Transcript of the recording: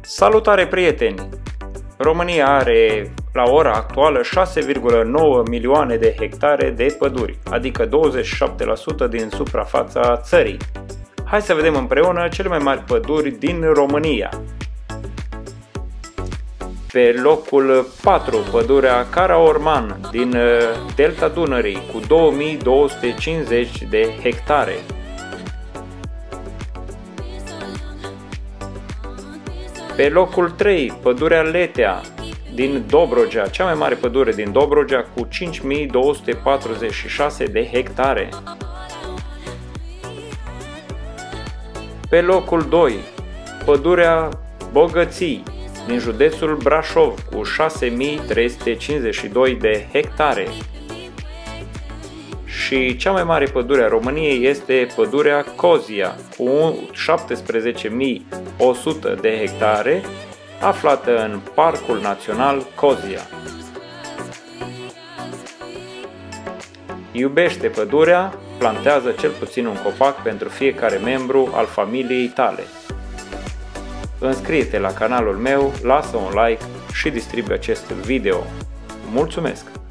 Salutare prieteni! România are la ora actuală 6,9 milioane de hectare de păduri, adică 27% din suprafața țării. Hai să vedem împreună cele mai mari păduri din România. Pe locul 4, pădurea Caraorman din uh, Delta Dunării cu 2250 de hectare. Pe locul 3, pădurea Letea din Dobrogea, cea mai mare pădure din Dobrogea cu 5246 de hectare. Pe locul 2, pădurea Bogății din județul Brașov cu 6352 de hectare. Și cea mai mare pădure a României este pădurea Cozia cu 17.100 de hectare aflată în Parcul Național Cozia. Iubește pădurea, plantează cel puțin un copac pentru fiecare membru al familiei tale. Înscrie-te la canalul meu, lasă un like și distribuie acest video. Mulțumesc!